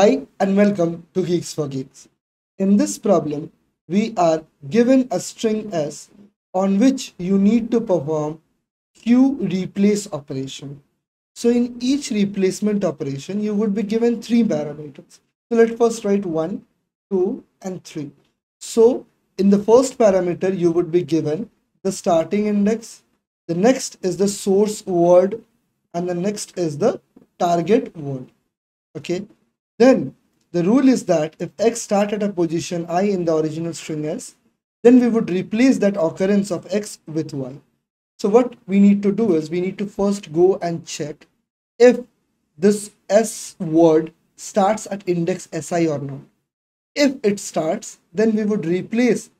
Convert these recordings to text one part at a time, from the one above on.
Hi and welcome to Geeks for Geeks. In this problem, we are given a string S on which you need to perform Q replace operation. So in each replacement operation, you would be given three parameters. So let's first write one, two, and three. So in the first parameter, you would be given the starting index. The next is the source word and the next is the target word. Okay. Then the rule is that if x start at a position i in the original string s, then we would replace that occurrence of x with y. So what we need to do is we need to first go and check if this s word starts at index si or not. If it starts, then we would replace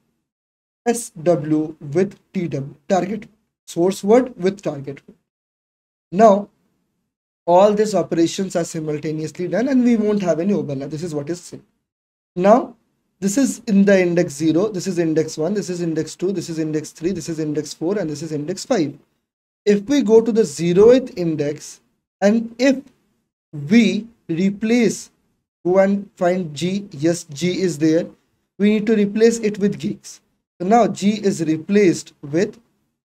sw with tw, target source word with target. Now all these operations are simultaneously done and we won't have any overlap. This is what is seen. Now, this is in the index 0, this is index 1, this is index 2, this is index 3, this is index 4 and this is index 5. If we go to the 0th index and if we replace, go and find G, yes G is there, we need to replace it with geeks. So now G is replaced with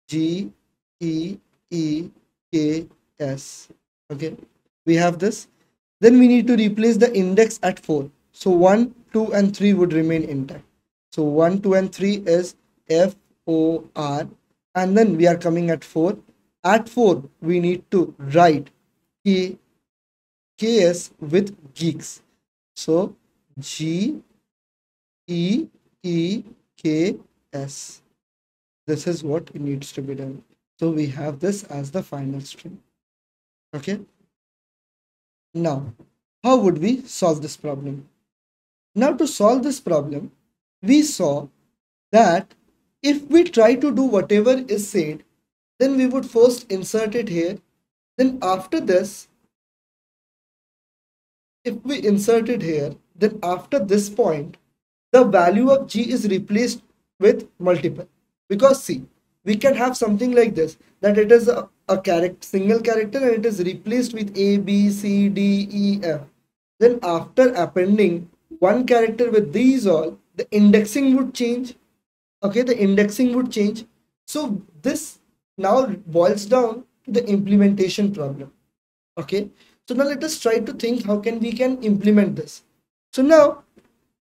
G, E, E, K, S okay we have this. Then we need to replace the index at 4 so 1 2 and 3 would remain intact. So 1 2 and 3 is f o r. And then we are coming at 4 at 4 we need to write k ks with geeks. So g e e k s. This is what needs to be done. So we have this as the final string okay. Now how would we solve this problem? Now to solve this problem we saw that if we try to do whatever is said then we would first insert it here. Then after this if we insert it here then after this point the value of g is replaced with multiple. Because see we can have something like this that it is a, a character single character and it is replaced with a b c d e f. Then after appending one character with these all the indexing would change. Okay the indexing would change. So this now boils down to the implementation problem. Okay so now let us try to think how can we can implement this. So now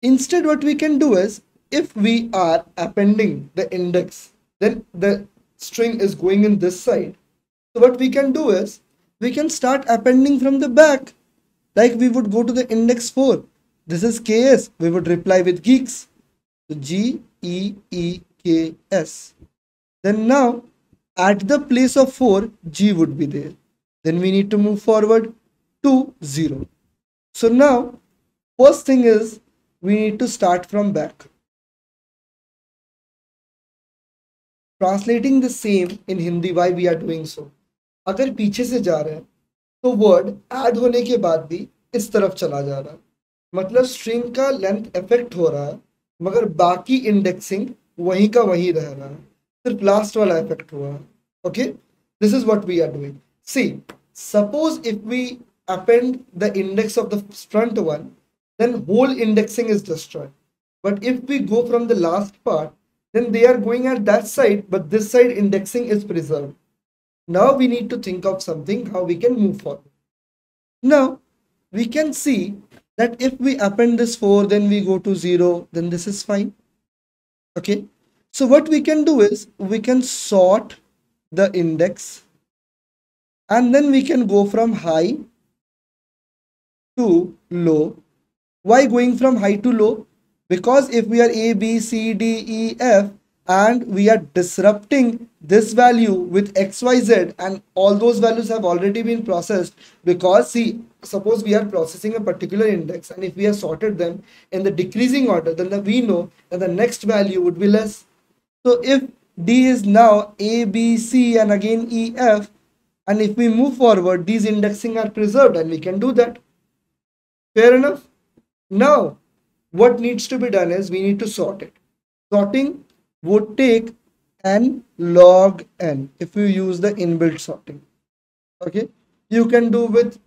instead what we can do is if we are appending the index then the string is going in this side. So what we can do is we can start appending from the back like we would go to the index 4. This is KS. We would reply with geeks. So G E E K S. Then now at the place of 4 G would be there. Then we need to move forward to 0. So now first thing is we need to start from back. Translating the same in Hindi why we are doing so अगर पीछे से जा रहे हैं तो word add होने के बाद भी इस तरफ़ चला जा रहा है। मतलब स्ट्रिंग का लेंथ इफ़ेक्ट हो रहा है, मगर बाकी इंडेक्सिंग वहीं का वहीं रह रहा है। सिर्फ़ लास्ट वाला इफ़ेक्ट हुआ है okay this is what we are doing see suppose if we append the index of the front one, then whole indexing is destroyed. But if we go from the last part then they are going at that side but this side indexing is preserved. Now we need to think of something how we can move forward. Now we can see that if we append this 4 then we go to 0 then this is fine. Okay? So what we can do is we can sort the index and then we can go from high to low. Why going from high to low because if we are a b c d e f and we are disrupting this value with xyz and all those values have already been processed because see suppose we are processing a particular index and if we have sorted them in the decreasing order then the, we know that the next value would be less. So if d is now a b c and again e f and if we move forward these indexing are preserved and we can do that. Fair enough? Now what needs to be done is we need to sort it. Sorting would take n log n if you use the inbuilt sorting. Okay, you can do with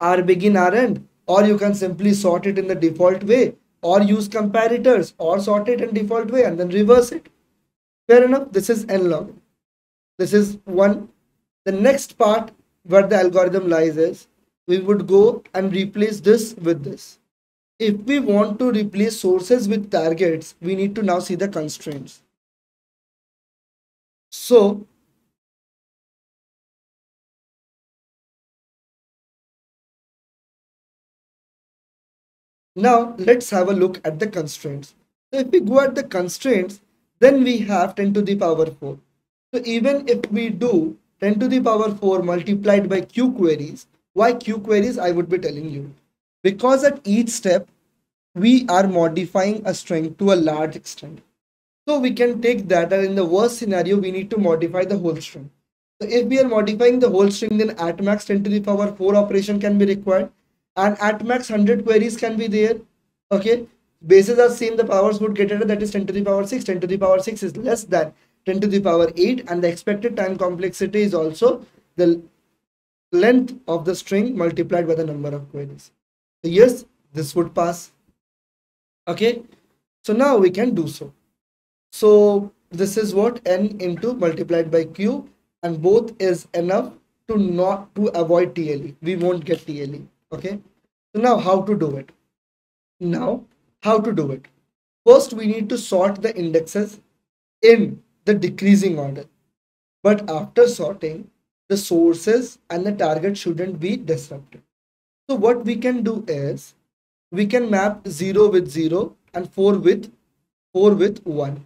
r begin r end or you can simply sort it in the default way or use comparators or sort it in default way and then reverse it. Fair enough? This is n log this is one. The next part where the algorithm lies is we would go and replace this with this if we want to replace sources with targets we need to now see the constraints so Now let's have a look at the constraints. So if we go at the constraints, then we have 10 to the power 4. So even if we do 10 to the power 4 multiplied by q queries, why q queries I would be telling you. Because at each step, we are modifying a string to a large extent. So we can take that and in the worst scenario, we need to modify the whole string. So if we are modifying the whole string, then at max 10 to the power 4 operation can be required and at max 100 queries can be there okay bases are same the powers would get it that is 10 to the power 6 10 to the power 6 is less than 10 to the power 8 and the expected time complexity is also the length of the string multiplied by the number of queries yes this would pass. Okay? So now we can do so. So this is what n into multiplied by q and both is enough to not to avoid TLE. We won't get TLE okay? So now how to do it? Now how to do it? First we need to sort the indexes in the decreasing order. But after sorting the sources and the target shouldn't be disrupted so what we can do is we can map 0 with 0 and 4 with 4 with 1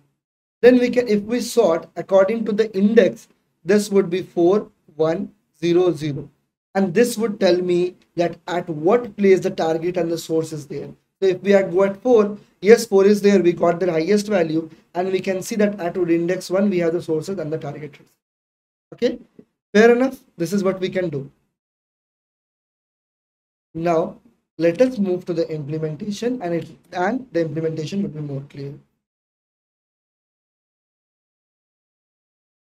then we can if we sort according to the index this would be 4 1 0 0 and this would tell me that at what place the target and the source is there. So if we go at 4 yes 4 is there we got the highest value and we can see that at index 1 we have the sources and the target. Okay? Fair enough? This is what we can do now let us move to the implementation and it and the implementation will be more clear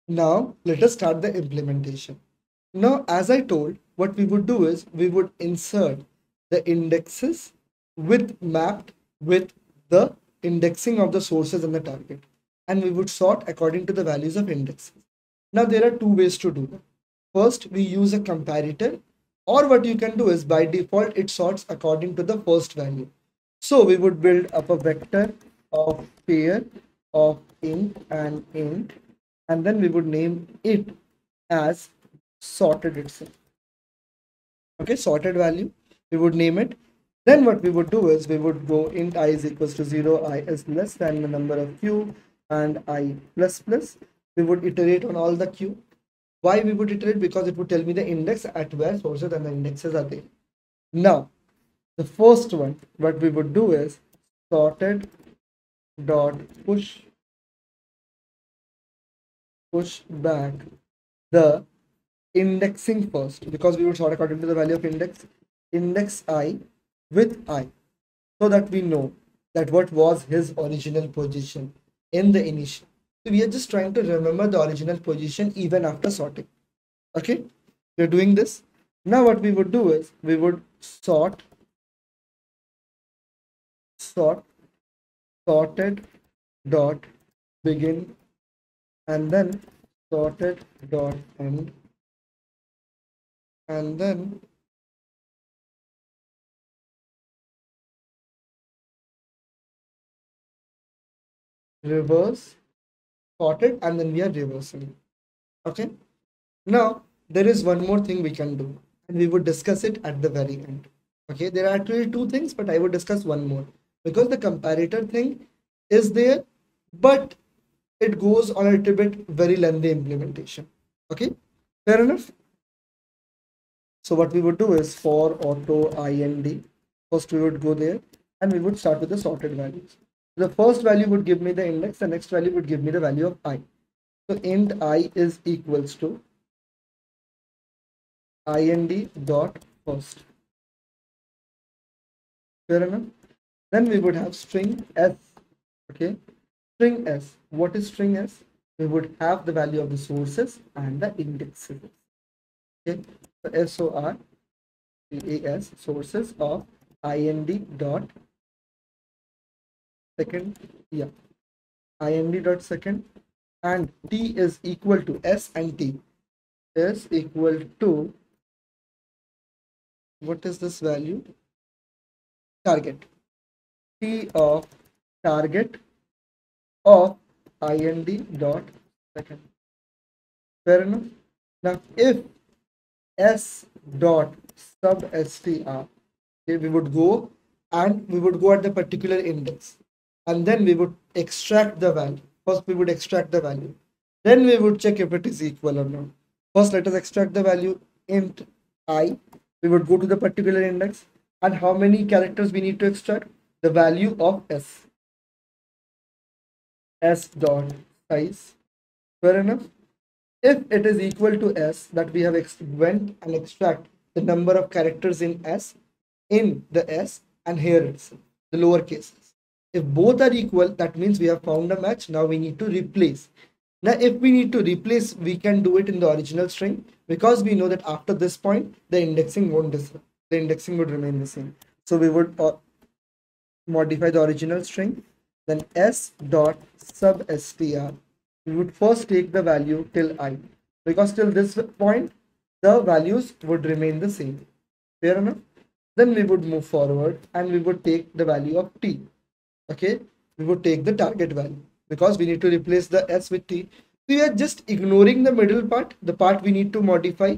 now let us start the implementation now as i told what we would do is we would insert the indexes with mapped with the indexing of the sources and the target and we would sort according to the values of indexes. Now there are two ways to do that. First we use a comparator or what you can do is by default it sorts according to the first value. So we would build up a vector of pair of int and int and then we would name it as sorted itself. Okay sorted value we would name it. Then what we would do is we would go int i is equals to 0 i is less than the number of q and i plus plus. We would iterate on all the q why we would iterate because it would tell me the index at where sources and the indexes are there. Now the first one what we would do is sorted dot push push back the indexing first because we would sort according to the value of index index i with i so that we know that what was his original position in the initial so we are just trying to remember the original position even after sorting. Okay? We're doing this. Now what we would do is we would sort sort sorted dot begin and then sorted dot end and then reverse sorted and then we are reversing. Okay? Now there is one more thing we can do and we would discuss it at the very end. Okay? There are actually two things but i would discuss one more. Because the comparator thing is there but it goes on a little bit very lengthy implementation. Okay? Fair enough? So what we would do is for auto ind, first we would go there and we would start with the sorted values. The first value would give me the index, the next value would give me the value of i. So int i is equals to ind dot first. Fair enough? Then we would have string s. Okay, string s. What is string s? We would have the value of the sources and the indexes. Okay, SOR, AS, sources of ind dot second yeah ind dot second and t is equal to s and t. Is equal to what is this value? Target. T of target of ind dot second. Fair enough? Now if s dot sub str we would go and we would go at the particular index and then we would extract the value. First, we would extract the value. Then we would check if it is equal or not. First, let us extract the value int i. We would go to the particular index and how many characters we need to extract? The value of s. s dot size. Fair enough. If it is equal to s, that we have went and extract the number of characters in s in the s and here it's the lower cases if both are equal, that means we have found a match. Now we need to replace. Now, if we need to replace, we can do it in the original string because we know that after this point, the indexing won't. The indexing would remain the same. So we would uh, modify the original string. Then s dot sub str. We would first take the value till i because till this point, the values would remain the same. Fair enough? Then we would move forward and we would take the value of t okay? We would take the target value because we need to replace the s with t. So we are just ignoring the middle part the part we need to modify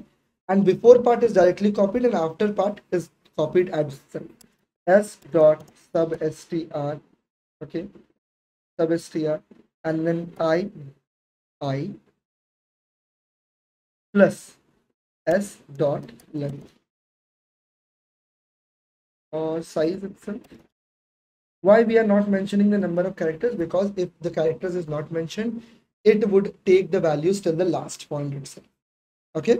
and before part is directly copied and after part is copied adjacent s dot sub str okay? Sub str and then i i plus s dot length. Or size itself why we are not mentioning the number of characters? Because if the characters is not mentioned it would take the values till the last point itself. Okay?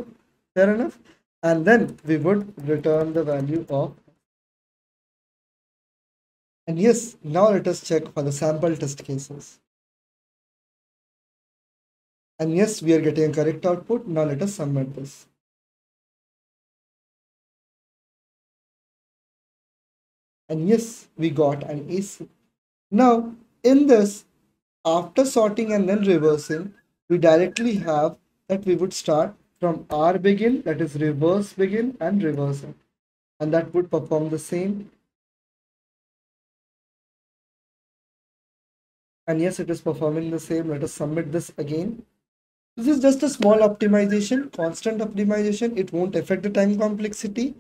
Fair enough? And then we would return the value of and yes now let us check for the sample test cases. And yes we are getting a correct output. Now let us submit this and yes we got an AC. Now in this after sorting and then reversing we directly have that we would start from R begin that is reverse begin and reverse reversing and that would perform the same. And yes it is performing the same. Let us submit this again. This is just a small optimization constant optimization. It won't affect the time complexity